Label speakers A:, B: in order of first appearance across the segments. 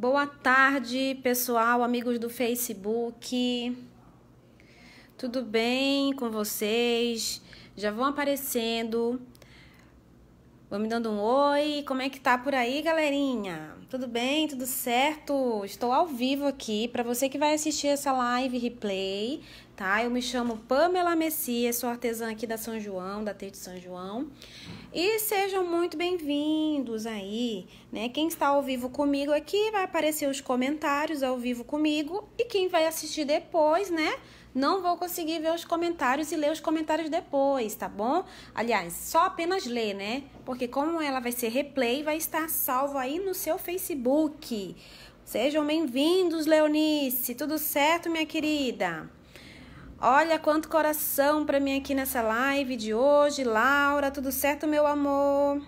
A: Boa tarde, pessoal, amigos do Facebook. Tudo bem com vocês? Já vão aparecendo. Vão me dando um oi. Como é que tá por aí, galerinha? Tudo bem? Tudo certo? Estou ao vivo aqui para você que vai assistir essa live replay, tá? Eu me chamo Pamela Messias, sou artesã aqui da São João, da Teite São João. E sejam muito bem-vindos aí, né? Quem está ao vivo comigo aqui vai aparecer os comentários ao vivo comigo e quem vai assistir depois, né? Não vou conseguir ver os comentários e ler os comentários depois, tá bom? Aliás, só apenas ler, né? Porque como ela vai ser replay, vai estar salvo aí no seu Facebook. Sejam bem-vindos, Leonice. Tudo certo, minha querida? Olha quanto coração para mim aqui nessa live de hoje. Laura, tudo certo, meu amor?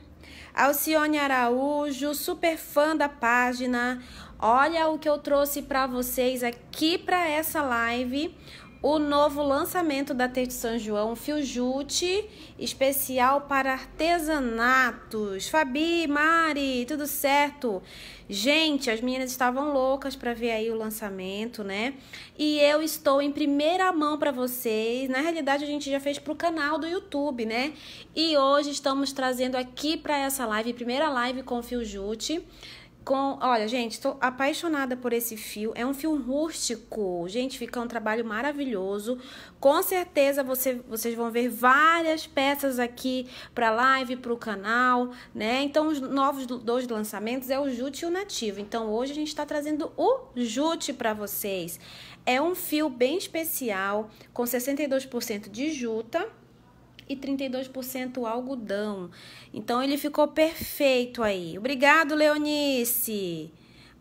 A: Alcione Araújo, super fã da página. Olha o que eu trouxe para vocês aqui para essa live o novo lançamento da Tete São João, Fio Jute, especial para artesanatos. Fabi, Mari, tudo certo? Gente, as meninas estavam loucas para ver aí o lançamento, né? E eu estou em primeira mão para vocês. Na realidade, a gente já fez para o canal do YouTube, né? E hoje estamos trazendo aqui para essa live, primeira live com o Fio Jute com, olha, gente, estou apaixonada por esse fio. É um fio rústico. Gente, fica um trabalho maravilhoso. Com certeza você, vocês vão ver várias peças aqui para live, para o canal, né? Então, os novos dois lançamentos é o Jute e o Nativo. Então, hoje a gente está trazendo o Jute para vocês. É um fio bem especial, com 62% de juta e 32% algodão. Então ele ficou perfeito aí. Obrigado, Leonice.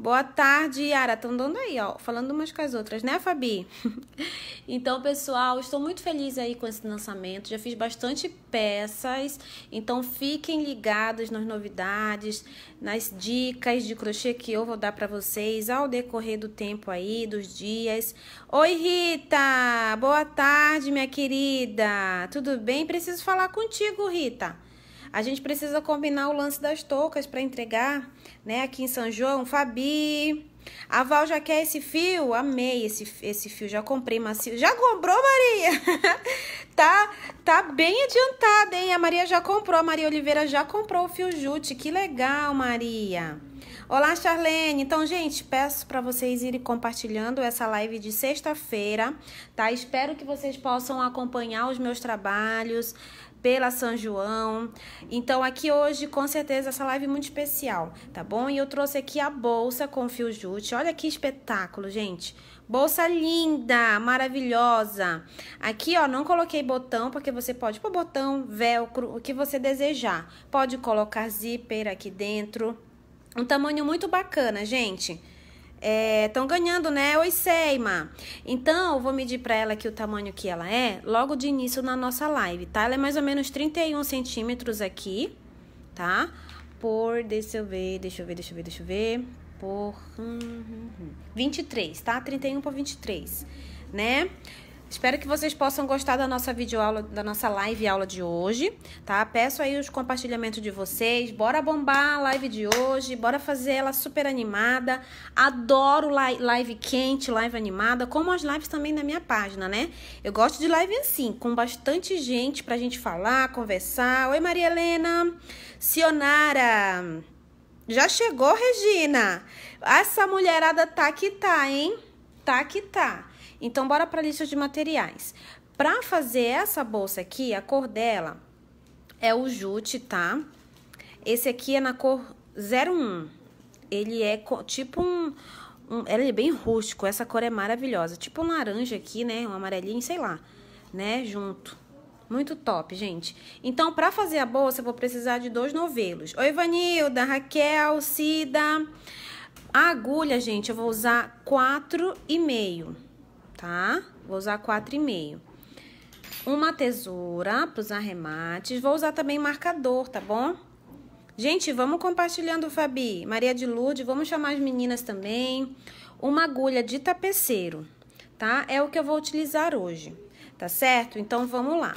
A: Boa tarde, Yara. Estão dando aí, ó, falando umas com as outras, né, Fabi? então, pessoal, estou muito feliz aí com esse lançamento. Já fiz bastante peças, então fiquem ligados nas novidades, nas dicas de crochê que eu vou dar para vocês ao decorrer do tempo aí, dos dias. Oi, Rita! Boa tarde, minha querida. Tudo bem? Preciso falar contigo, Rita. A gente precisa combinar o lance das toucas para entregar, né? Aqui em São João. Fabi. A Val já quer esse fio? Amei esse, esse fio. Já comprei macio. Já comprou, Maria? tá, tá bem adiantada, hein? A Maria já comprou. A Maria Oliveira já comprou o fio jute. Que legal, Maria. Olá, Charlene. Então, gente, peço para vocês irem compartilhando essa live de sexta-feira, tá? Espero que vocês possam acompanhar os meus trabalhos pela São João. Então, aqui hoje, com certeza, essa live é muito especial, tá bom? E eu trouxe aqui a bolsa com fio jute. Olha que espetáculo, gente. Bolsa linda, maravilhosa. Aqui, ó, não coloquei botão, porque você pode pôr botão, velcro, o que você desejar. Pode colocar zíper aqui dentro. Um tamanho muito bacana, gente. Estão é, ganhando, né? Oi, Seima. Então, eu vou medir para ela aqui o tamanho que ela é logo de início na nossa live, tá? Ela é mais ou menos 31 centímetros aqui, tá? Por, deixa eu ver, deixa eu ver, deixa eu ver, deixa eu ver. Por hum, hum, hum, 23, tá? 31 por 23, né? Espero que vocês possam gostar da nossa videoaula, da nossa live aula de hoje, tá? Peço aí os compartilhamentos de vocês. Bora bombar a live de hoje, bora fazer ela super animada. Adoro live quente, live animada, como as lives também na minha página, né? Eu gosto de live assim, com bastante gente pra gente falar, conversar. Oi, Maria Helena. Sionara. Já chegou, Regina? Essa mulherada tá que tá, hein? Tá que tá. Então, bora para a lista de materiais. Para fazer essa bolsa aqui, a cor dela é o jute, tá? Esse aqui é na cor 01. Ele é tipo um, um... Ele é bem rústico, essa cor é maravilhosa. Tipo um laranja aqui, né? Um amarelinho, sei lá, né? Junto. Muito top, gente. Então, para fazer a bolsa, eu vou precisar de dois novelos. Oi, Vanilda, Raquel, Cida. A agulha, gente, eu vou usar quatro e meio tá? Vou usar quatro e meio. Uma tesoura para os arremates. Vou usar também marcador, tá bom? Gente, vamos compartilhando, Fabi. Maria de Lourdes, vamos chamar as meninas também. Uma agulha de tapeceiro, tá? É o que eu vou utilizar hoje, tá certo? Então, vamos lá.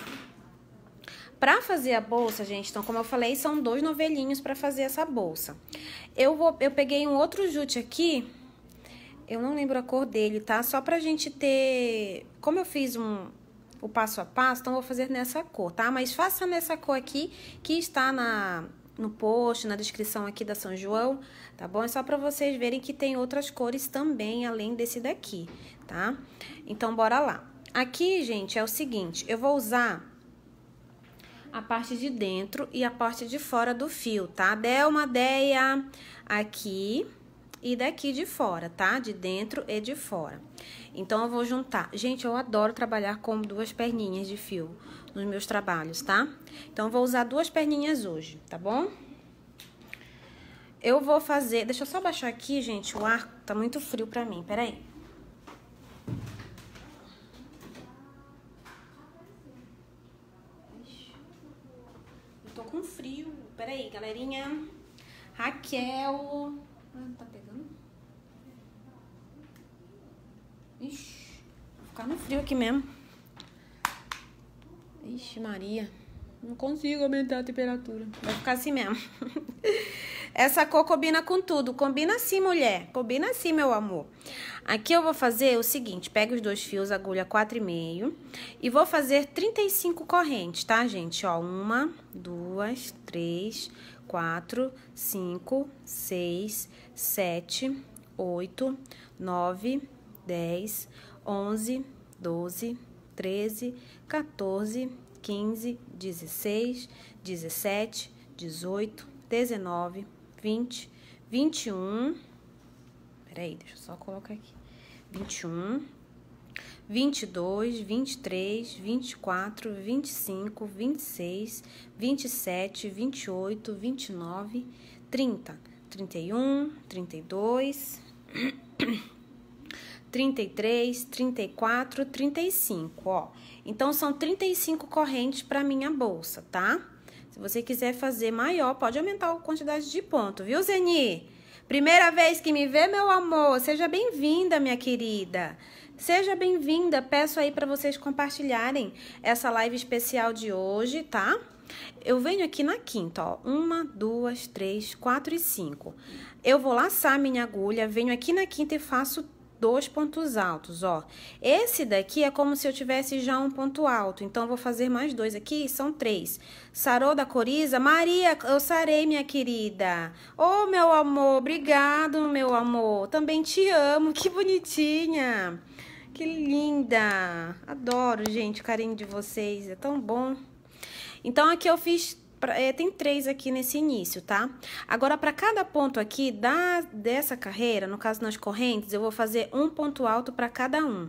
A: Pra fazer a bolsa, gente, então, como eu falei, são dois novelinhos pra fazer essa bolsa. Eu, vou, eu peguei um outro jute aqui, eu não lembro a cor dele, tá? Só pra gente ter... Como eu fiz um, o passo a passo, então vou fazer nessa cor, tá? Mas faça nessa cor aqui, que está na, no post, na descrição aqui da São João, tá bom? É só pra vocês verem que tem outras cores também, além desse daqui, tá? Então, bora lá. Aqui, gente, é o seguinte, eu vou usar a parte de dentro e a parte de fora do fio, tá? Dê uma ideia aqui e daqui de fora, tá? De dentro e de fora. Então, eu vou juntar. Gente, eu adoro trabalhar com duas perninhas de fio nos meus trabalhos, tá? Então, vou usar duas perninhas hoje, tá bom? Eu vou fazer... Deixa eu só baixar aqui, gente, o ar tá muito frio pra mim, peraí. Eu tô com frio. Peraí, galerinha. Raquel... Ah, tá pegando? Ixi, vou ficar no frio aqui mesmo. Ixi, Maria. Não consigo aumentar a temperatura. Vai ficar assim mesmo. Essa cor combina com tudo. Combina assim, mulher. Combina assim, meu amor. Aqui eu vou fazer o seguinte. Pega os dois fios, agulha 4,5. E vou fazer 35 correntes, tá, gente? Ó, uma, duas, três, quatro, cinco, seis, sete, oito, nove, dez, onze, doze, treze, 14, 15, 16, 17, 18, 19, 20, 21. Peraí, deixa eu só colocar aqui. 21, 22, 23, 24, 25, 26, 27, 28, 29, 30, 31, 32, 33, 34, 35, ó. Então, são 35 correntes para minha bolsa, tá? Se você quiser fazer maior, pode aumentar a quantidade de ponto, viu, Zeni? Primeira vez que me vê, meu amor, seja bem-vinda, minha querida. Seja bem-vinda, peço aí para vocês compartilharem essa live especial de hoje, tá? Eu venho aqui na quinta, ó. Uma, duas, três, quatro e cinco. Eu vou laçar minha agulha, venho aqui na quinta e faço dois pontos altos, ó. Esse daqui é como se eu tivesse já um ponto alto, então, vou fazer mais dois aqui, são três. Sarou da coriza? Maria, eu sarei, minha querida. Ô, oh, meu amor, obrigado, meu amor. Também te amo, que bonitinha. Que linda. Adoro, gente, o carinho de vocês, é tão bom. Então, aqui eu fiz Pra, é, tem três aqui nesse início, tá? Agora, para cada ponto aqui da, dessa carreira, no caso nas correntes, eu vou fazer um ponto alto para cada um.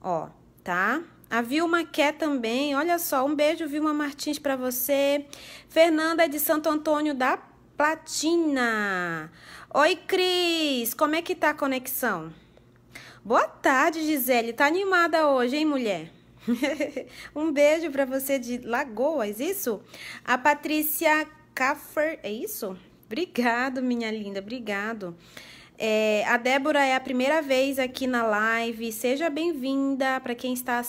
A: Ó, tá? A Vilma quer também, olha só, um beijo, Vilma Martins, para você. Fernanda de Santo Antônio da Platina. Oi, Cris, como é que tá a conexão? Boa tarde, Gisele. Tá animada hoje, hein, mulher? um beijo para você de Lagoas, isso? A Patrícia Caffer, é isso? Obrigado, minha linda, obrigado. É, a Débora é a primeira vez aqui na live. Seja bem-vinda para quem está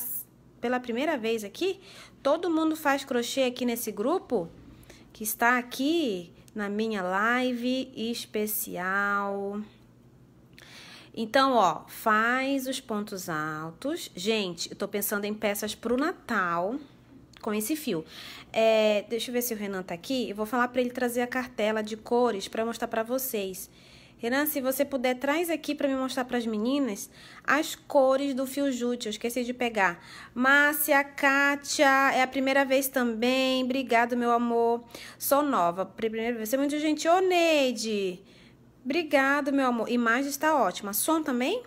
A: pela primeira vez aqui. Todo mundo faz crochê aqui nesse grupo que está aqui na minha live especial. Então, ó, faz os pontos altos. Gente, eu tô pensando em peças pro Natal com esse fio. É, deixa eu ver se o Renan tá aqui. Eu vou falar para ele trazer a cartela de cores para mostrar para vocês. Renan, se você puder, traz aqui para me mostrar para as meninas as cores do fio jute. Eu esqueci de pegar. Márcia, Kátia, é a primeira vez também. Obrigado, meu amor. Sou nova. Primeira vez. Você é muito gentil. Ô, Neide. Obrigado, meu amor. Imagem está ótima. Som também?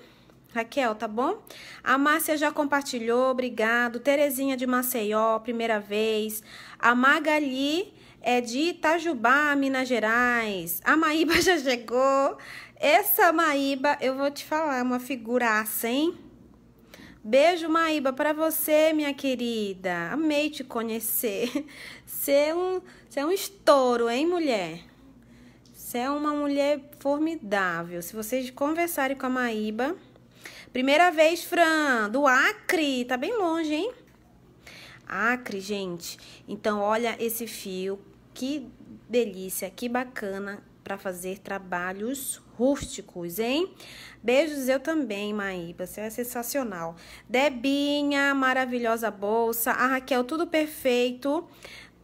A: Raquel, tá bom? A Márcia já compartilhou, obrigado. Terezinha de Maceió, primeira vez. A Magali é de Itajubá, Minas Gerais. A Maíba já chegou. Essa Maíba, eu vou te falar, uma figuraça, hein? Beijo, Maíba, para você, minha querida. Amei te conhecer. Você é um, você é um estouro, hein, mulher? Você é uma mulher formidável. Se vocês conversarem com a Maíba. Primeira vez, Fran, do Acre. Tá bem longe, hein? Acre, gente. Então, olha esse fio, que delícia, que bacana para fazer trabalhos rústicos, hein? Beijos eu também, Maíba, você é sensacional. Debinha, maravilhosa bolsa. A Raquel, tudo perfeito.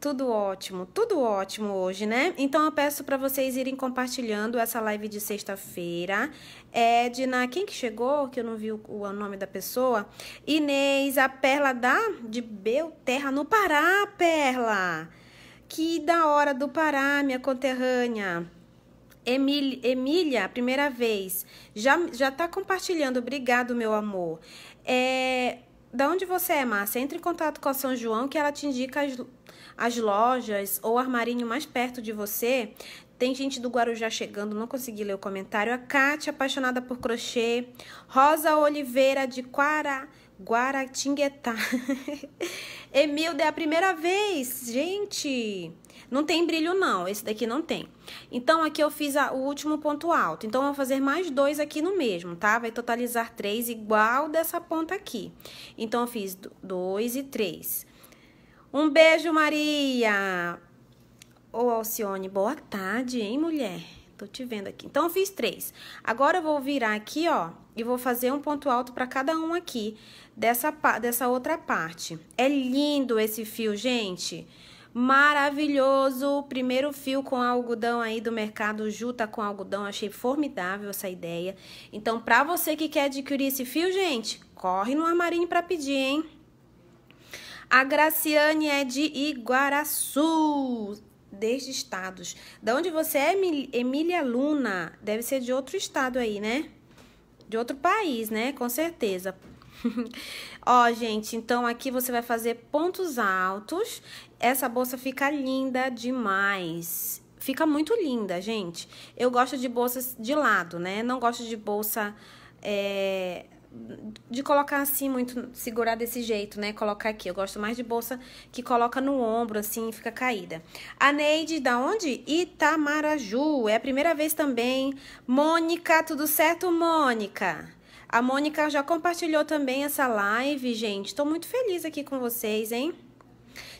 A: Tudo ótimo, tudo ótimo hoje, né? Então eu peço para vocês irem compartilhando essa live de sexta-feira. Edna, quem que chegou? Que eu não vi o, o, nome da pessoa. Inês, a Perla da de Belterra no Pará, Perla. Que da hora do Pará, minha conterrânea. Emília, Emília, primeira vez. Já já tá compartilhando. Obrigado, meu amor. É, da onde você é, Márcia? Entre em contato com a São João que ela te indica as as lojas ou armarinho mais perto de você. Tem gente do Guarujá chegando, não consegui ler o comentário. A Kátia, apaixonada por crochê. Rosa Oliveira, de Quara, Guaratinguetá. Emilda, é a primeira vez. Gente, não tem brilho não, esse daqui não tem. Então, aqui eu fiz a, o último ponto alto. Então, eu vou fazer mais dois aqui no mesmo, tá? Vai totalizar três igual dessa ponta aqui. Então, eu fiz dois e três. Um beijo, Maria. Ô, Alcione, boa tarde, hein, mulher? Tô te vendo aqui. Então, eu fiz três. Agora, eu vou virar aqui, ó, e vou fazer um ponto alto para cada um aqui, dessa, dessa outra parte. É lindo esse fio, gente. Maravilhoso. Primeiro fio com algodão aí do mercado Juta com algodão. Achei formidável essa ideia. Então, pra você que quer adquirir esse fio, gente, corre no armarinho para pedir, hein? A Graciane é de Iguaraçu, desde estados. Da onde você é, Emília Luna? Deve ser de outro estado aí, né? De outro país, né? Com certeza. Ó, gente, então aqui você vai fazer pontos altos. Essa bolsa fica linda demais. Fica muito linda, gente. Eu gosto de bolsas de lado, né? Não gosto de bolsa é, de colocar assim muito, segurar desse jeito, né? Colocar aqui. Eu gosto mais de bolsa que coloca no ombro, assim, fica caída. A Neide, da onde? Itamaraju. É a primeira vez também. Mônica, tudo certo, Mônica? A Mônica já compartilhou também essa live, gente. Tô muito feliz aqui com vocês, hein?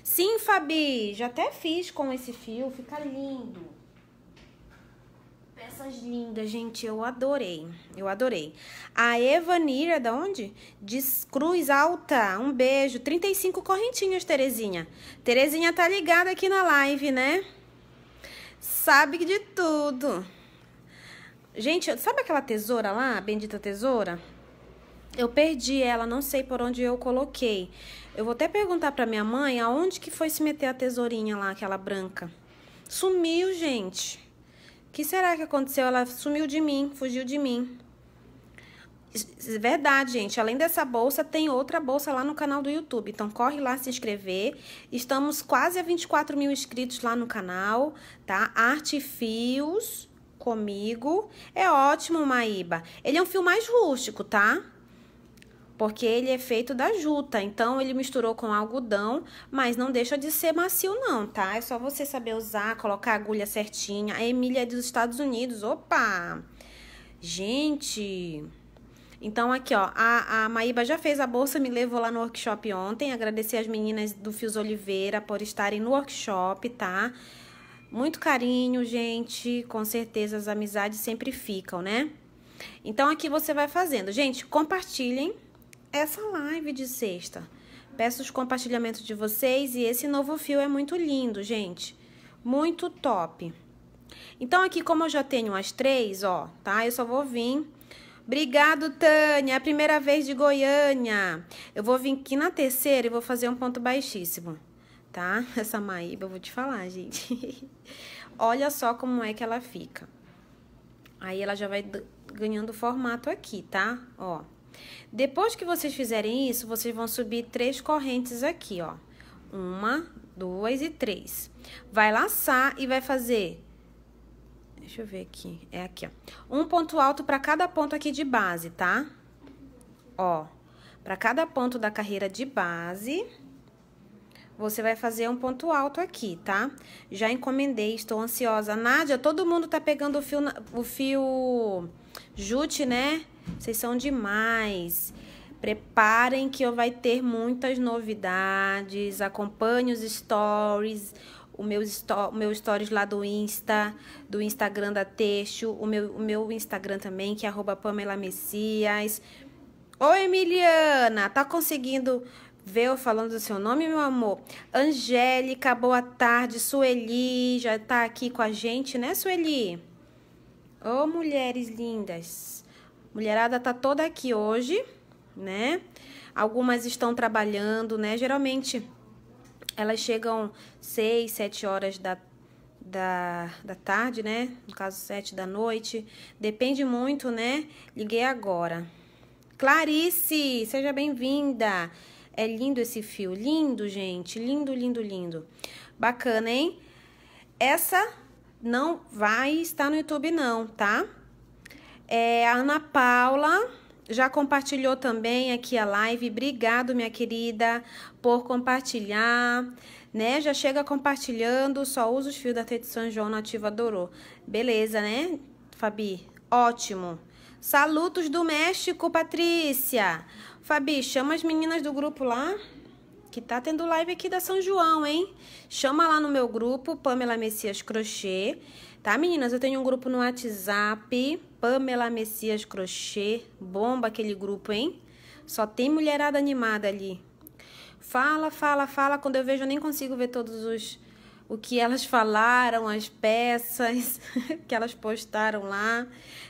A: Sim, Fabi, já até fiz com esse fio, fica lindo peças lindas, gente. Eu adorei. Eu adorei. A Evanira, da onde? De Cruz Alta. Um beijo. 35 correntinhas, Terezinha. Terezinha tá ligada aqui na live, né? Sabe de tudo. Gente, sabe aquela tesoura lá, bendita tesoura? Eu perdi ela, não sei por onde eu coloquei. Eu vou até perguntar pra minha mãe aonde que foi se meter a tesourinha lá, aquela branca. Sumiu, gente que será que aconteceu? Ela sumiu de mim, fugiu de mim. Verdade, gente. Além dessa bolsa, tem outra bolsa lá no canal do YouTube. Então, corre lá se inscrever. Estamos quase a 24 mil inscritos lá no canal, tá? Arte Fios comigo. É ótimo, Maíba. Ele é um fio mais rústico, tá? Porque ele é feito da juta, então ele misturou com algodão, mas não deixa de ser macio não, tá? É só você saber usar, colocar a agulha certinha. A Emília é dos Estados Unidos, opa! Gente... Então, aqui, ó, a, a Maíba já fez a bolsa, me levou lá no workshop ontem. Agradecer as meninas do Fios Oliveira por estarem no workshop, tá? Muito carinho, gente. Com certeza as amizades sempre ficam, né? Então, aqui você vai fazendo. Gente, compartilhem essa live de sexta. Peço os compartilhamentos de vocês e esse novo fio é muito lindo, gente. Muito top. Então, aqui, como eu já tenho as três, ó, tá? Eu só vou vir. Obrigado, Tânia. É primeira vez de Goiânia. Eu vou vir aqui na terceira e vou fazer um ponto baixíssimo, tá? Essa maíba, eu vou te falar, gente. Olha só como é que ela fica. Aí, ela já vai ganhando formato aqui, tá? Ó. Depois que vocês fizerem isso, vocês vão subir três correntes aqui, ó. Uma, duas e três. Vai laçar e vai fazer... Deixa eu ver aqui. É aqui, ó. Um ponto alto para cada ponto aqui de base, tá? Ó. Para cada ponto da carreira de base, você vai fazer um ponto alto aqui, tá? Já encomendei, estou ansiosa. Nádia, todo mundo tá pegando o fio, o fio jute, né? Vocês são demais. Preparem que eu vai ter muitas novidades. Acompanhe os stories, o meu, o meu stories lá do Insta, do Instagram da Texto, o meu, o meu Instagram também, que é arroba Pamela Messias. Oi, Emiliana, tá conseguindo ver eu falando do seu nome, meu amor? Angélica, boa tarde. Sueli já tá aqui com a gente, né, Sueli? Ô, mulheres lindas. Mulherada tá toda aqui hoje né? Algumas estão trabalhando, né? Geralmente elas chegam seis, sete horas da, da, da tarde, né? No caso, sete da noite. Depende muito, né? Liguei agora. Clarice, seja bem-vinda. É lindo esse fio. Lindo, gente. Lindo, lindo, lindo. Bacana, hein? Essa não vai estar no YouTube, não, tá? É a Ana Paula já compartilhou também aqui a live. Obrigado, minha querida, por compartilhar. Né? Já chega compartilhando, só usa os fios da Tete São João nativa adorou. Beleza, né, Fabi? Ótimo. Salutos do México, Patrícia. Fabi, chama as meninas do grupo lá, que tá tendo live aqui da São João, hein? Chama lá no meu grupo, Pamela Messias Crochê. Tá, meninas? Eu tenho um grupo no WhatsApp Pamela Messias Crochê. Bomba aquele grupo, hein? Só tem mulherada animada ali. Fala, fala, fala. Quando eu vejo, eu nem consigo ver todos os. O que elas falaram, as peças que elas postaram lá,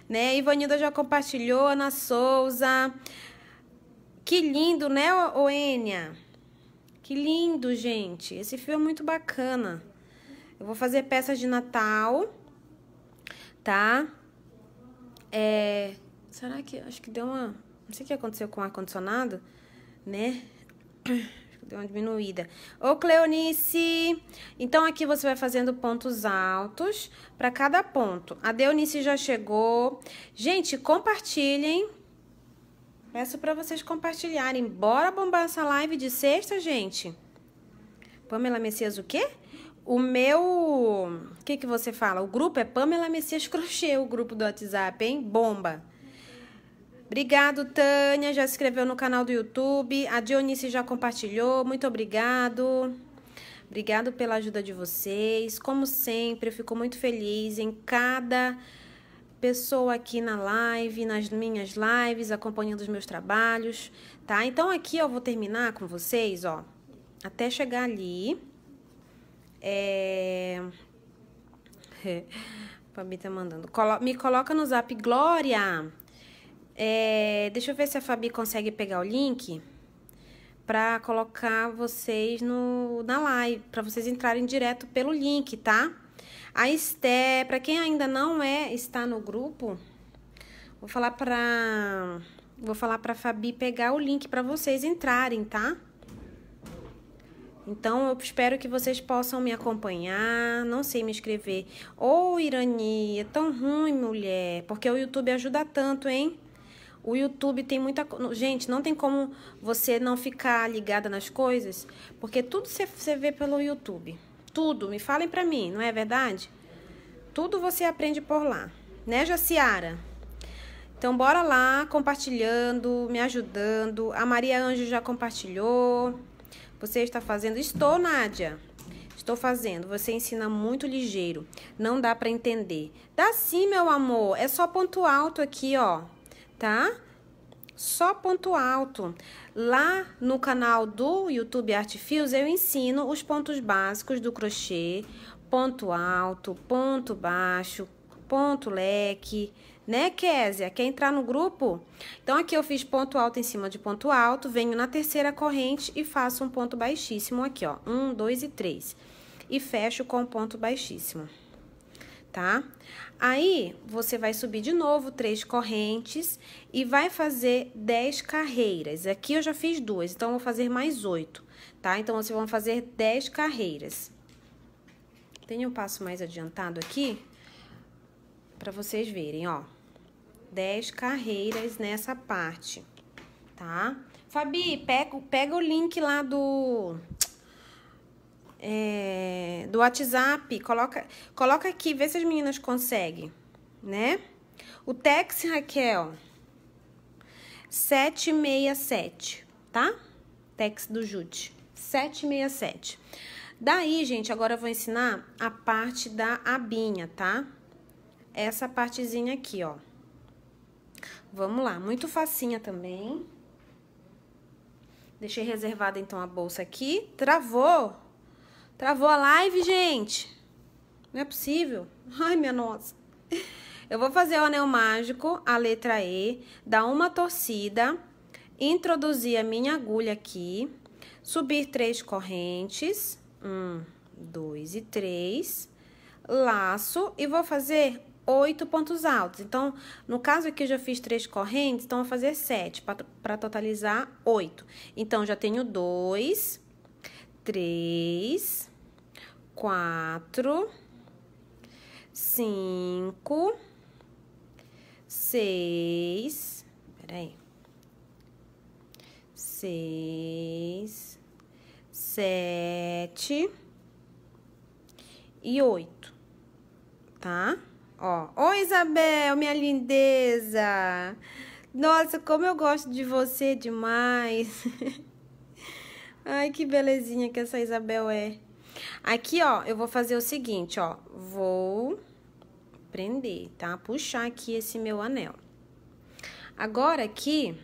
A: né? Ivanilda já compartilhou, Ana Souza. Que lindo, né, Oênia? Que lindo, gente. Esse fio é muito bacana. Eu vou fazer peças de Natal, tá? É, será que acho que deu uma, não sei o que aconteceu com o ar condicionado, né? Deu uma diminuída. Ô, Cleonice! Então, aqui você vai fazendo pontos altos para cada ponto. A Deonice já chegou. Gente, compartilhem. Peço para vocês compartilharem. Bora bombar essa live de sexta, gente. Pamela Messias, o quê? O meu. O que, que você fala? O grupo é Pamela Messias Crochê, o grupo do WhatsApp, hein? Bomba! Obrigado, Tânia. Já se inscreveu no canal do YouTube. A Dionice já compartilhou. Muito obrigado. Obrigado pela ajuda de vocês. Como sempre, eu fico muito feliz em cada pessoa aqui na live, nas minhas lives, acompanhando os meus trabalhos, tá? Então aqui eu vou terminar com vocês, ó, até chegar ali. É... Fabi tá mandando. Me coloca no zap, Glória. É... Deixa eu ver se a Fabi consegue pegar o link para colocar vocês no na live, para vocês entrarem direto pelo link, tá? A Esté, para quem ainda não é, está no grupo, vou falar para vou falar para Fabi pegar o link para vocês entrarem, tá? Então, eu espero que vocês possam me acompanhar. Não sei me escrever. Ô, oh, Irani, é tão ruim, mulher. Porque o YouTube ajuda tanto, hein? O YouTube tem muita. Gente, não tem como você não ficar ligada nas coisas. Porque tudo você vê pelo YouTube. Tudo. Me falem pra mim, não é verdade? Tudo você aprende por lá. Né, Jaciara? Então, bora lá, compartilhando, me ajudando. A Maria Anjo já compartilhou. Você está fazendo? Estou, Nádia. Estou fazendo. Você ensina muito ligeiro. Não dá para entender. Dá sim, meu amor. É só ponto alto aqui, ó. Tá? Só ponto alto. Lá no canal do YouTube Art Fios, eu ensino os pontos básicos do crochê. Ponto alto, ponto baixo, ponto leque, né, Késia? Quer entrar no grupo? Então, aqui eu fiz ponto alto em cima de ponto alto, venho na terceira corrente e faço um ponto baixíssimo aqui, ó. Um, dois e três. E fecho com ponto baixíssimo, tá? Aí, você vai subir de novo três correntes e vai fazer dez carreiras. Aqui eu já fiz duas, então, vou fazer mais oito, tá? Então, vocês vão fazer dez carreiras. Tem um passo mais adiantado aqui, para vocês verem, ó. 10 carreiras nessa parte, tá? Fabi, pega, pega o link lá do... É, do WhatsApp, coloca, coloca aqui, vê se as meninas conseguem, né? O Tex, Raquel, 767, tá? Tex do Jute, 767. Daí, gente, agora eu vou ensinar a parte da abinha, tá? Essa partezinha aqui, ó. Vamos lá, muito facinha também. Deixei reservada, então, a bolsa aqui. Travou! Travou a live, gente! Não é possível. Ai, minha nossa. Eu vou fazer o anel mágico, a letra E, dar uma torcida, introduzir a minha agulha aqui, subir três correntes, um, dois e três, laço e vou fazer oito pontos altos. Então, no caso aqui eu já fiz três correntes, então vou fazer sete para totalizar oito. Então, já tenho dois, três, quatro, cinco, seis, peraí, seis, sete e oito, tá? Ó, oi Isabel, minha lindeza! Nossa, como eu gosto de você demais! Ai, que belezinha que essa Isabel é. Aqui, ó, eu vou fazer o seguinte, ó. Vou prender, tá? Puxar aqui esse meu anel. Agora, aqui,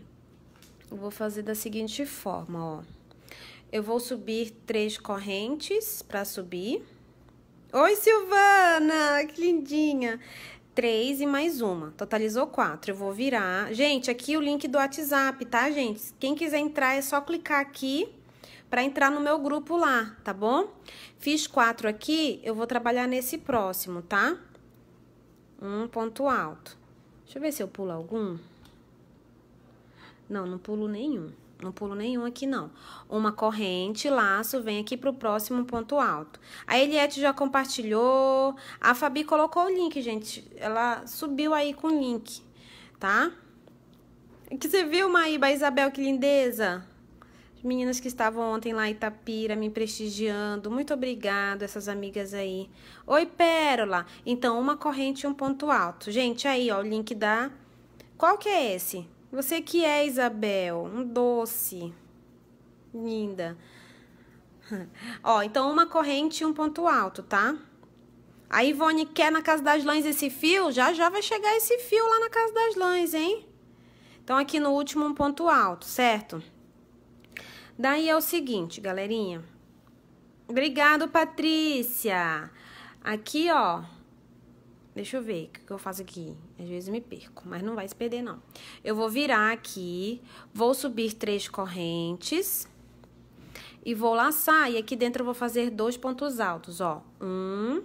A: eu vou fazer da seguinte forma, ó. Eu vou subir três correntes pra subir. Oi, Silvana! Que lindinha! Três e mais uma. Totalizou quatro. Eu vou virar. Gente, aqui o link do WhatsApp, tá, gente? Quem quiser entrar, é só clicar aqui para entrar no meu grupo lá, tá bom? Fiz quatro aqui, eu vou trabalhar nesse próximo, tá? Um ponto alto. Deixa eu ver se eu pulo algum. Não, não pulo nenhum. Não pulo nenhum aqui, não. Uma corrente, laço, vem aqui pro próximo ponto alto. A Eliette já compartilhou. A Fabi colocou o link, gente. Ela subiu aí com o link, tá? Que você viu, Maíba, Isabel, que lindeza? As meninas que estavam ontem lá em Itapira me prestigiando. Muito obrigado, essas amigas aí. Oi, Pérola. Então, uma corrente e um ponto alto. Gente, aí, ó, o link da... Qual que é esse? Você que é, Isabel? Um doce. Linda. ó, então, uma corrente e um ponto alto, tá? A Ivone quer na Casa das Lães esse fio? Já já vai chegar esse fio lá na Casa das Lães, hein? Então, aqui no último, um ponto alto, certo? Daí é o seguinte, galerinha. Obrigado, Patrícia. Aqui, ó. Deixa eu ver o que eu faço aqui. Às vezes me perco, mas não vai se perder, não. Eu vou virar aqui, vou subir três correntes e vou laçar. E aqui dentro eu vou fazer dois pontos altos, ó. Um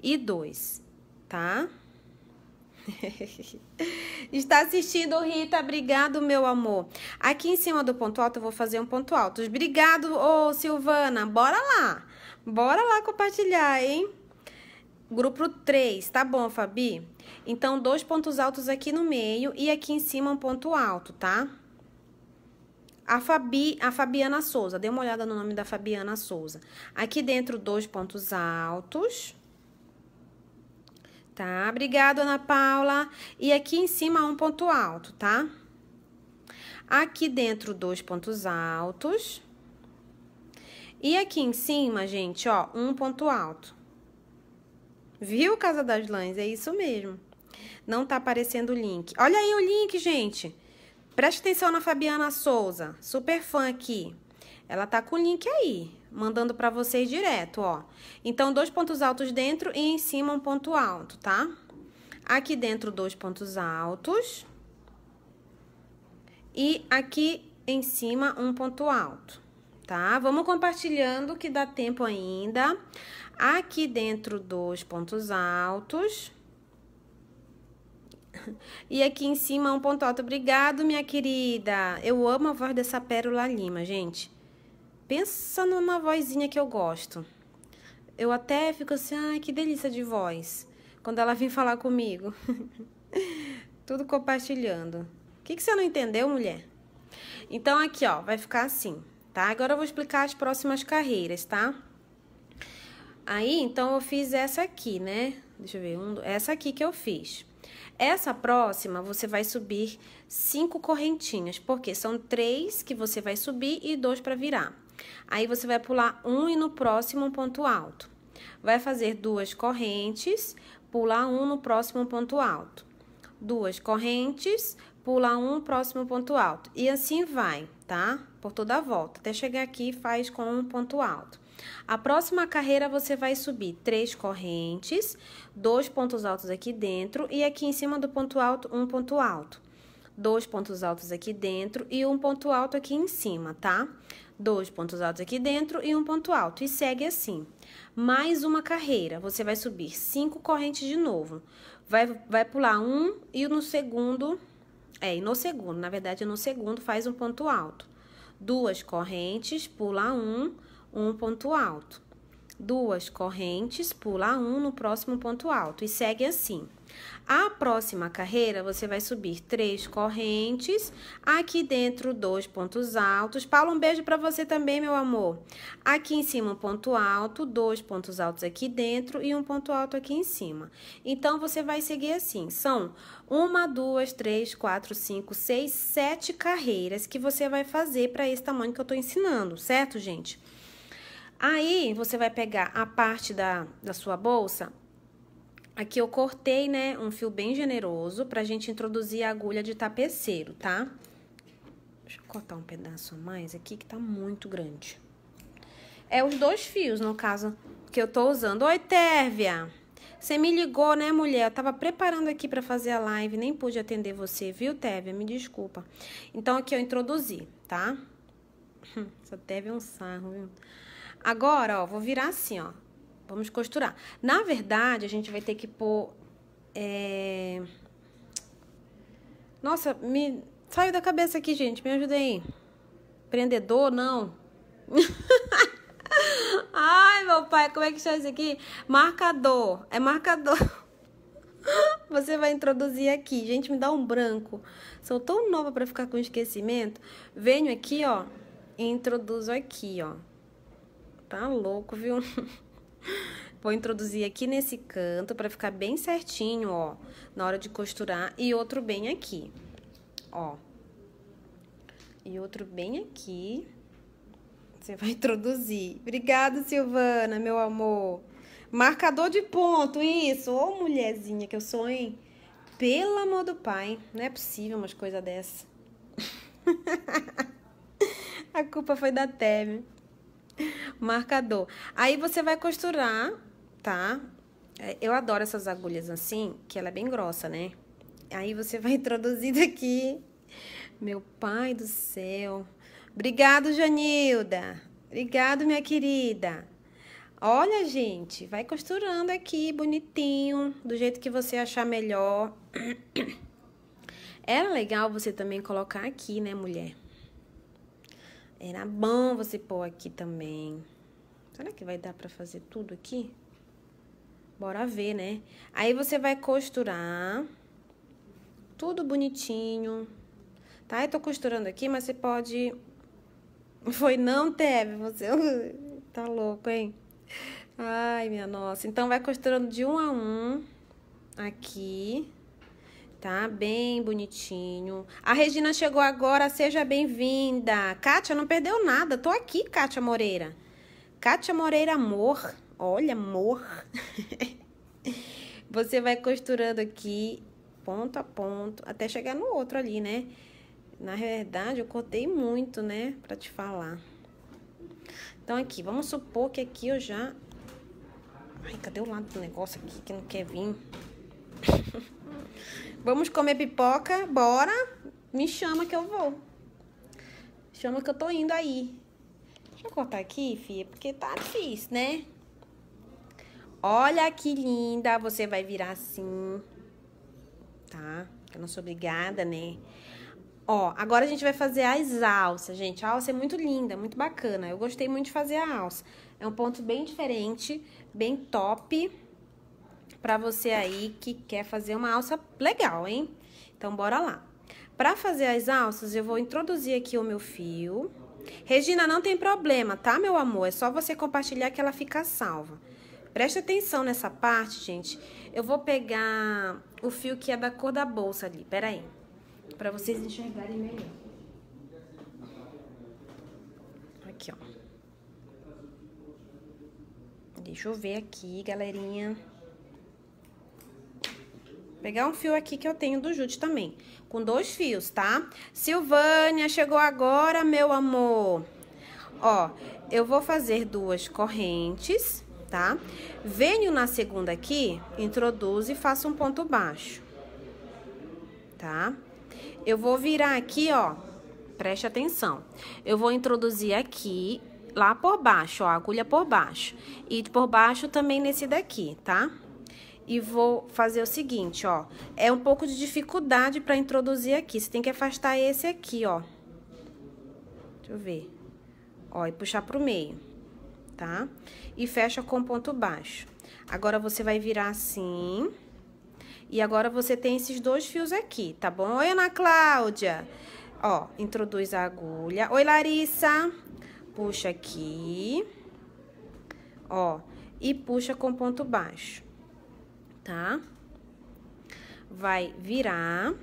A: e dois, tá? Tá? Está assistindo, Rita? Obrigado, meu amor. Aqui em cima do ponto alto, eu vou fazer um ponto alto. Obrigado, ô Silvana. Bora lá. Bora lá compartilhar, hein? Grupo 3, tá bom, Fabi? Então, dois pontos altos aqui no meio e aqui em cima um ponto alto, tá? A Fabi, a Fabiana Souza, dê uma olhada no nome da Fabiana Souza. Aqui dentro, dois pontos altos tá? Obrigada, Ana Paula. E aqui em cima, um ponto alto, tá? Aqui dentro, dois pontos altos. E aqui em cima, gente, ó, um ponto alto. Viu, Casa das Lãs? É isso mesmo. Não tá aparecendo o link. Olha aí o link, gente. Preste atenção na Fabiana Souza, super fã aqui. Ela tá com o link aí mandando para vocês direto, ó. Então, dois pontos altos dentro e em cima um ponto alto, tá? Aqui dentro, dois pontos altos. E aqui em cima, um ponto alto, tá? Vamos compartilhando que dá tempo ainda. Aqui dentro, dois pontos altos. E aqui em cima, um ponto alto. Obrigado, minha querida. Eu amo a voz dessa Pérola Lima, gente. Pensa numa vozinha que eu gosto. Eu até fico assim, ai, que delícia de voz. Quando ela vem falar comigo. Tudo compartilhando. O que, que você não entendeu, mulher? Então, aqui, ó, vai ficar assim, tá? Agora eu vou explicar as próximas carreiras, tá? Aí, então, eu fiz essa aqui, né? Deixa eu ver, um, essa aqui que eu fiz. Essa próxima, você vai subir cinco correntinhas, porque são três que você vai subir e dois para virar. Aí, você vai pular um e no próximo um ponto alto. Vai fazer duas correntes, pular um no próximo ponto alto. Duas correntes, pular um próximo ponto alto. E assim vai, tá? Por toda a volta. Até chegar aqui, faz com um ponto alto. A próxima carreira você vai subir três correntes, dois pontos altos aqui dentro e aqui em cima do ponto alto, um ponto alto. Dois pontos altos aqui dentro e um ponto alto aqui em cima, tá? Dois pontos altos aqui dentro e um ponto alto. E segue assim. Mais uma carreira, você vai subir cinco correntes de novo. Vai, vai pular um e no segundo, é, e no segundo, na verdade, no segundo faz um ponto alto. Duas correntes, pula um, um ponto alto. Duas correntes, pula um no próximo ponto alto e segue assim. A próxima carreira, você vai subir três correntes, aqui dentro dois pontos altos. Paulo, um beijo para você também, meu amor. Aqui em cima um ponto alto, dois pontos altos aqui dentro e um ponto alto aqui em cima. Então, você vai seguir assim. São uma, duas, três, quatro, cinco, seis, sete carreiras que você vai fazer para esse tamanho que eu tô ensinando, certo, gente? Aí, você vai pegar a parte da, da sua bolsa. Aqui eu cortei, né, um fio bem generoso pra gente introduzir a agulha de tapeceiro, tá? Deixa eu cortar um pedaço a mais aqui, que tá muito grande. É os dois fios, no caso, que eu tô usando. Oi, Térvia! Você me ligou, né, mulher? Eu tava preparando aqui para fazer a live, nem pude atender você, viu, Térvia? Me desculpa. Então, aqui eu introduzi, tá? Essa Térvia é um sarro, viu? Agora, ó, vou virar assim, ó. Vamos costurar. Na verdade, a gente vai ter que pôr... É... Nossa, me... Saiu da cabeça aqui, gente. Me ajuda aí. Prendedor, não. Ai, meu pai, como é que chama isso aqui? Marcador. É marcador. Você vai introduzir aqui. Gente, me dá um branco. Sou tão nova para ficar com esquecimento. Venho aqui, ó, e introduzo aqui, ó. Tá louco, viu? Vou introduzir aqui nesse canto para ficar bem certinho, ó, na hora de costurar. E outro bem aqui, ó. E outro bem aqui. Você vai introduzir. Obrigada, Silvana, meu amor. Marcador de ponto, isso. Ô, mulherzinha que eu sou, hein? Pelo amor do pai. Não é possível umas coisas dessa. A culpa foi da Teve marcador. Aí você vai costurar, tá? É, eu adoro essas agulhas assim, que ela é bem grossa, né? Aí você vai introduzindo aqui. Meu pai do céu. Obrigado, Janilda. Obrigado, minha querida. Olha, gente, vai costurando aqui bonitinho, do jeito que você achar melhor. Era legal você também colocar aqui, né, mulher? Era bom você pôr aqui também. Será que vai dar pra fazer tudo aqui? Bora ver, né? Aí você vai costurar. Tudo bonitinho. Tá? Eu tô costurando aqui, mas você pode... Foi não, Teve? Você tá louco, hein? Ai, minha nossa. Então, vai costurando de um a um. Aqui tá? Bem bonitinho. A Regina chegou agora, seja bem-vinda. Kátia, não perdeu nada. Tô aqui, Kátia Moreira. Kátia Moreira, amor. Olha, amor. Você vai costurando aqui, ponto a ponto, até chegar no outro ali, né? Na verdade, eu cortei muito, né? Pra te falar. Então, aqui, vamos supor que aqui eu já... Ai, cadê o lado do negócio aqui que não quer vir? Vamos comer pipoca? Bora? Me chama que eu vou. Chama que eu tô indo aí. Deixa eu cortar aqui, filha, porque tá difícil, né? Olha que linda. Você vai virar assim. Tá? Eu não sou obrigada, né? Ó, agora a gente vai fazer as alças, gente. A alça é muito linda, muito bacana. Eu gostei muito de fazer a alça. É um ponto bem diferente, bem top para você aí que quer fazer uma alça legal, hein? Então, bora lá. Para fazer as alças, eu vou introduzir aqui o meu fio. Regina, não tem problema, tá, meu amor? É só você compartilhar que ela fica salva. Preste atenção nessa parte, gente. Eu vou pegar o fio que é da cor da bolsa ali. Pera aí. Pra vocês enxergarem melhor. Aqui, ó. Deixa eu ver aqui, galerinha. Pegar um fio aqui que eu tenho do Jute também. Com dois fios, tá? Silvânia, chegou agora, meu amor. Ó, eu vou fazer duas correntes, tá? Venho na segunda aqui, introduzo e faço um ponto baixo. Tá? Eu vou virar aqui, ó. Preste atenção. Eu vou introduzir aqui, lá por baixo, ó, agulha por baixo. E por baixo também nesse daqui, tá? E vou fazer o seguinte, ó. É um pouco de dificuldade pra introduzir aqui. Você tem que afastar esse aqui, ó. Deixa eu ver. Ó, e puxar pro meio, tá? E fecha com ponto baixo. Agora, você vai virar assim. E agora, você tem esses dois fios aqui, tá bom? Oi, Ana Cláudia. Ó, introduz a agulha. Oi, Larissa. Puxa aqui. Ó, e puxa com ponto baixo, tá? Vai virar.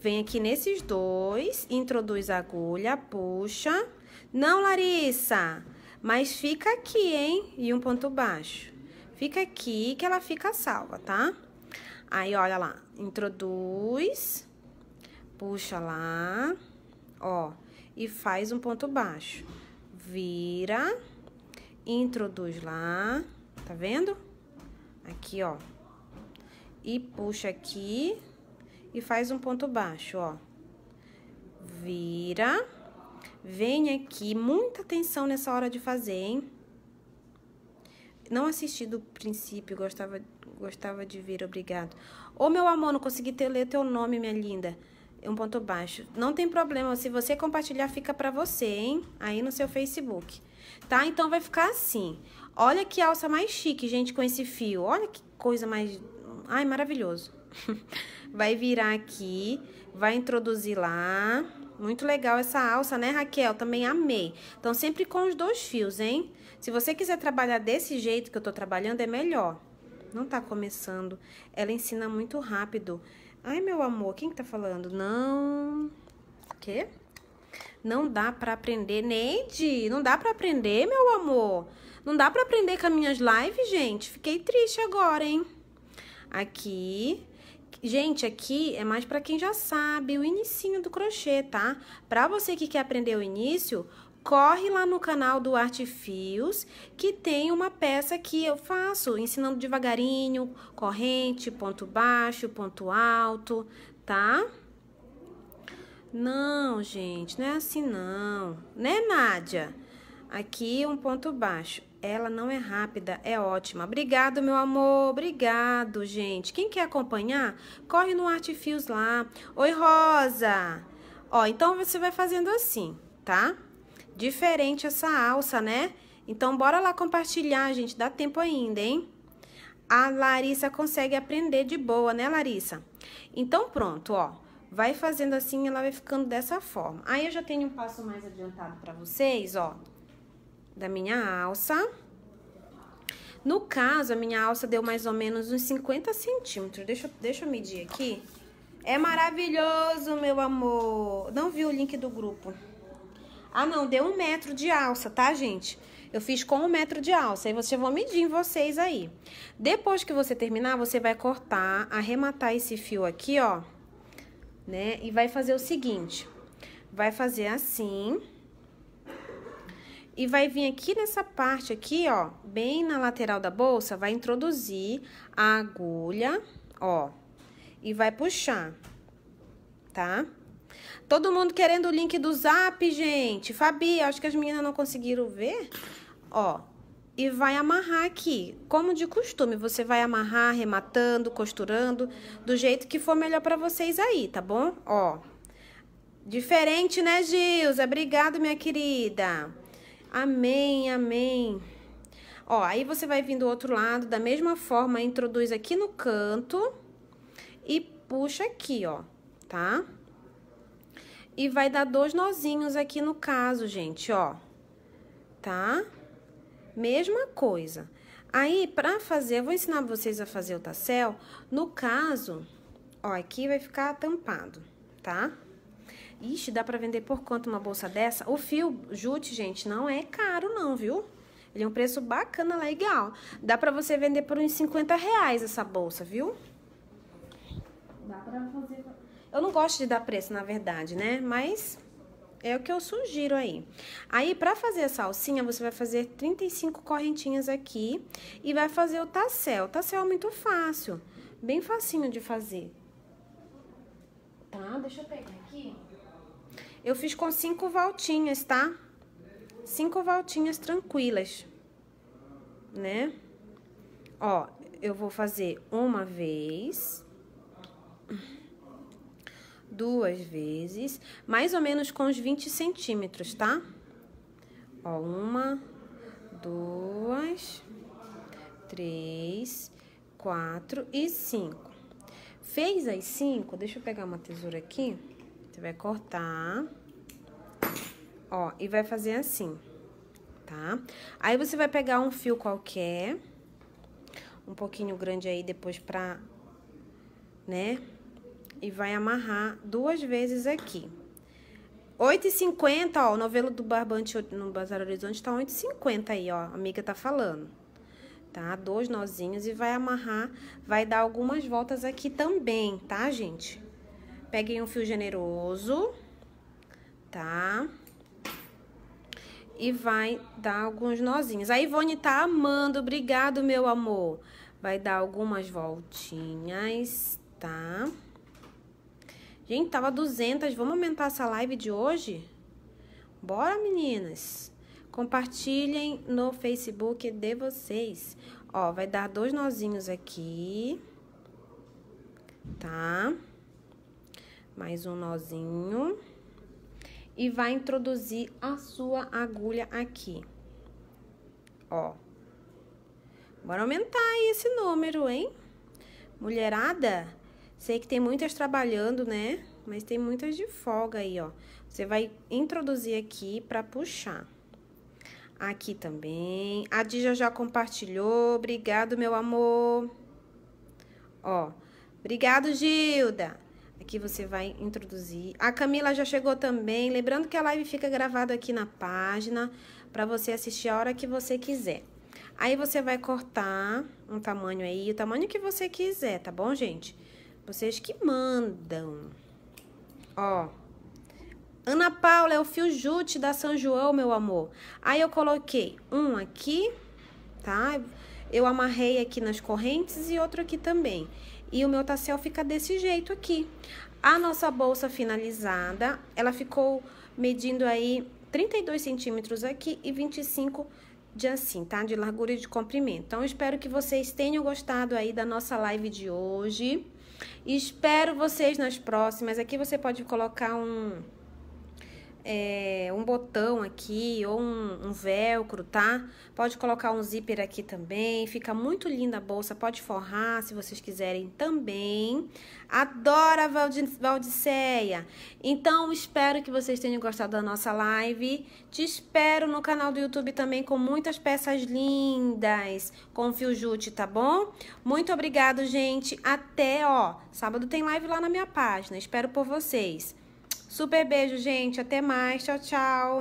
A: Vem aqui nesses dois, introduz a agulha, puxa não, Larissa, mas fica aqui, hein? E um ponto baixo. Fica aqui que ela fica salva, tá? Aí, olha lá, introduz, puxa lá, ó, e faz um ponto baixo. Vira, introduz lá, tá vendo? Aqui, ó. E puxa aqui e faz um ponto baixo, ó. Vira Vem aqui, muita atenção nessa hora de fazer, hein? Não assisti do princípio, gostava, gostava de ver, obrigado. Ô, meu amor, não consegui ter, ler teu nome, minha linda. Um ponto baixo. Não tem problema, se você compartilhar, fica pra você, hein? Aí no seu Facebook. Tá? Então, vai ficar assim. Olha que alça mais chique, gente, com esse fio. Olha que coisa mais... Ai, maravilhoso. vai virar aqui, vai introduzir lá... Muito legal essa alça, né, Raquel? Também amei. Então, sempre com os dois fios, hein? Se você quiser trabalhar desse jeito que eu tô trabalhando, é melhor. Não tá começando. Ela ensina muito rápido. Ai, meu amor, quem que tá falando? Não... O quê? Não dá pra aprender. Neide, não dá pra aprender, meu amor. Não dá pra aprender com as minhas lives, gente. Fiquei triste agora, hein? Aqui, Gente, aqui é mais para quem já sabe o inicinho do crochê, tá? Para você que quer aprender o início, corre lá no canal do Arte Fios, que tem uma peça que eu faço, ensinando devagarinho, corrente, ponto baixo, ponto alto, tá? Não, gente, não é assim não. Né, Nádia? Aqui um ponto baixo. Ela não é rápida, é ótima. Obrigado, meu amor. Obrigado, gente. Quem quer acompanhar, corre no Artifios lá. Oi, Rosa. Ó, então você vai fazendo assim, tá? Diferente essa alça, né? Então, bora lá compartilhar, gente. Dá tempo ainda, hein? A Larissa consegue aprender de boa, né, Larissa? Então, pronto, ó. Vai fazendo assim, ela vai ficando dessa forma. Aí, eu já tenho um passo mais adiantado pra vocês, ó da minha alça. No caso, a minha alça deu mais ou menos uns 50 centímetros. Deixa, deixa eu medir aqui. É maravilhoso, meu amor. Não vi o link do grupo. Ah, não, deu um metro de alça, tá, gente? Eu fiz com um metro de alça. Aí vocês vão medir em vocês aí. Depois que você terminar, você vai cortar, arrematar esse fio aqui, ó. Né? E vai fazer o seguinte. Vai fazer assim e vai vir aqui nessa parte aqui, ó, bem na lateral da bolsa, vai introduzir a agulha, ó, e vai puxar, tá? Todo mundo querendo o link do zap, gente. Fabi, acho que as meninas não conseguiram ver. Ó, e vai amarrar aqui. Como de costume, você vai amarrar arrematando, costurando, do jeito que for melhor pra vocês aí, tá bom? Ó, diferente, né, Gilza? Obrigada, minha querida. Amém, amém. Ó, aí você vai vir do outro lado, da mesma forma, introduz aqui no canto e puxa aqui, ó, tá? E vai dar dois nozinhos aqui no caso, gente, ó, tá? Mesma coisa. Aí, pra fazer, eu vou ensinar vocês a fazer o tassel. No caso, ó, aqui vai ficar tampado, tá? Ixi, dá pra vender por quanto uma bolsa dessa? O fio jute, gente, não é caro não, viu? Ele é um preço bacana, legal. Dá pra você vender por uns 50 reais essa bolsa, viu? Dá pra fazer... Eu não gosto de dar preço, na verdade, né? Mas é o que eu sugiro aí. Aí, pra fazer essa alcinha, você vai fazer 35 correntinhas aqui e vai fazer o tassel. O tassel é muito fácil, bem facinho de fazer. Tá? Deixa eu pegar aqui. Eu fiz com cinco voltinhas, tá? Cinco voltinhas tranquilas, né? Ó, eu vou fazer uma vez duas vezes, mais ou menos com os 20 centímetros, tá? Ó, uma, duas, três, quatro e cinco. Fez as cinco, deixa eu pegar uma tesoura aqui, você vai cortar, ó, e vai fazer assim, tá? Aí, você vai pegar um fio qualquer, um pouquinho grande aí depois pra, né, e vai amarrar duas vezes aqui. 8,50, ó, o novelo do barbante no Bazar Horizonte tá 8,50 aí, ó, a amiga tá falando. Tá? Dois nozinhos e vai amarrar, vai dar algumas voltas aqui também, tá, gente? Peguem um fio generoso, tá? E vai dar alguns nozinhos. A Ivone tá amando, obrigado, meu amor. Vai dar algumas voltinhas, tá? Tá? Gente, tava 200. Vamos aumentar essa live de hoje? Bora, meninas. Compartilhem no Facebook de vocês. Ó, vai dar dois nozinhos aqui. Tá? Mais um nozinho. E vai introduzir a sua agulha aqui. Ó. Bora aumentar aí esse número, hein? Mulherada, Sei que tem muitas trabalhando, né? Mas tem muitas de folga aí, ó. Você vai introduzir aqui pra puxar. Aqui também. A Dija já compartilhou. Obrigado, meu amor. Ó. Obrigado, Gilda. Aqui você vai introduzir. A Camila já chegou também. Lembrando que a live fica gravada aqui na página para você assistir a hora que você quiser. Aí você vai cortar um tamanho aí, o tamanho que você quiser, tá bom, gente? Vocês que mandam. Ó. Ana Paula, é o fio jute da São João, meu amor. Aí eu coloquei um aqui, tá? Eu amarrei aqui nas correntes e outro aqui também. E o meu tassel fica desse jeito aqui. A nossa bolsa finalizada, ela ficou medindo aí 32 centímetros aqui e 25 de assim, tá? De largura e de comprimento. Então, espero que vocês tenham gostado aí da nossa live de hoje. Espero vocês nas próximas. Aqui você pode colocar um, é, um botão aqui ou um, um, velcro, tá? Pode colocar um zíper aqui também, fica muito linda a bolsa, pode forrar se vocês quiserem também. Adoro a Valdiceia! Então, espero que vocês tenham gostado da nossa live. Te espero no canal do YouTube também com muitas peças lindas, com fio jute, tá bom? Muito obrigado, gente. Até, ó, sábado tem live lá na minha página. Espero por vocês. Super beijo, gente. Até mais. Tchau, tchau.